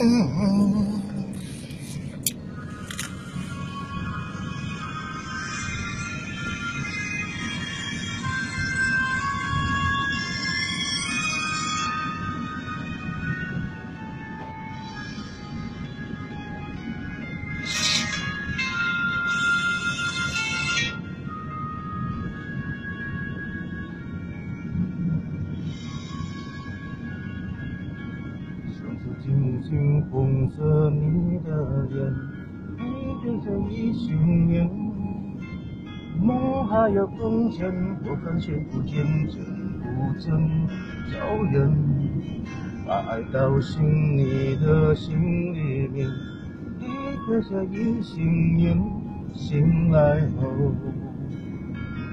Mm-hmm. 轻红着你的脸，你就像一心眼，梦还有风尘，我看却不见真不真，招人把爱倒进你的心里面，你刻下一心眼，醒来后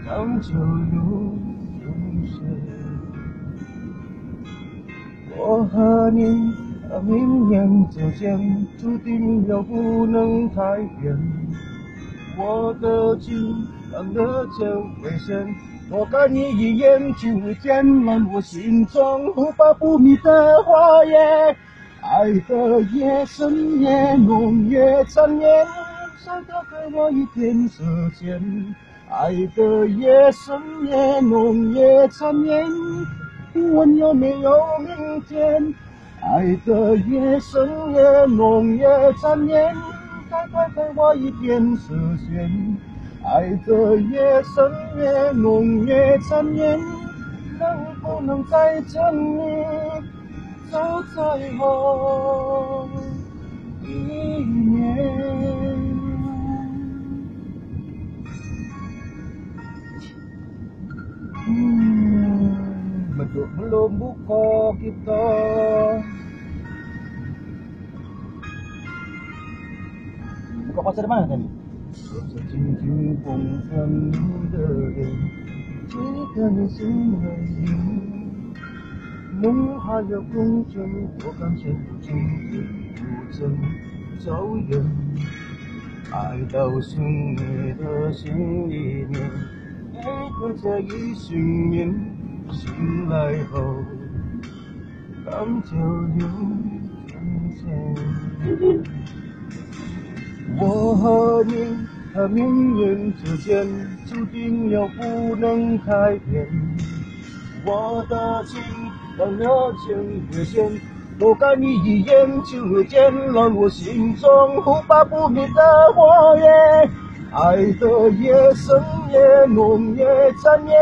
早就有终结。我和你。明年之间注定又不能改变，我的情让的真危险，多看你一眼就会点燃我心中无法不灭的火焰。爱的越深越浓越缠绵，再多给我一点时间。爱的越深越浓越缠绵，不问有没有明天。爱的越深越浓越缠绵，再快给我一点时间。爱的越深越浓越缠绵，能不能再见你？就在后一年？嗯，belum belum buka kita. Buka puasa di mana tadi? 这紧紧缝着你的脸，这个你心的影，梦还有风筝，我看见不清不真，走远，爱到心里面，你刻下一心念，醒来后，刚就有春天。我和你的命运之间注定了不能改变，我的情让热情越陷，多看你一眼就会点燃我心中无法扑灭的火焰。爱的越深越浓越缠绵，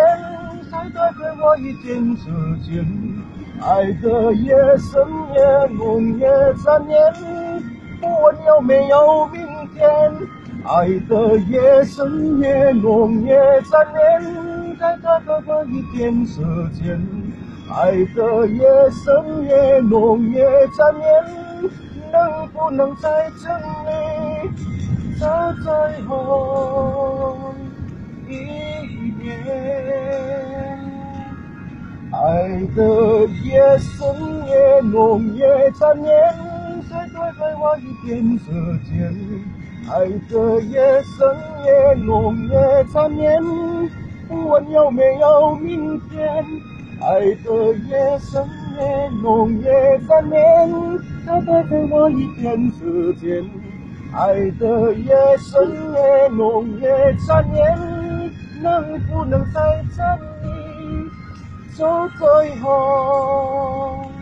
再多给我一点时间。爱的越深越浓越缠绵，不问有没有明。天，爱的越深越浓越缠绵，再多给我一点时间。爱的越深越浓越缠绵，能不能在这里走最后一年？爱的越深越浓越缠绵，再多给我一点时间。爱的越深越浓越缠绵，不问有没有明天。爱的越深越浓越缠绵，再多给我一点时间。爱的越深越浓越缠绵，能不能在这里做最后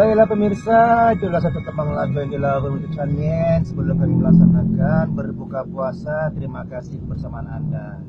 ？Baiklah pemirsa, itulah satu tembang lagu yang dilakukan untuk Chanyen sebelum kami melaksanakan berbuka puasa. Terima kasih kebersamaan Anda.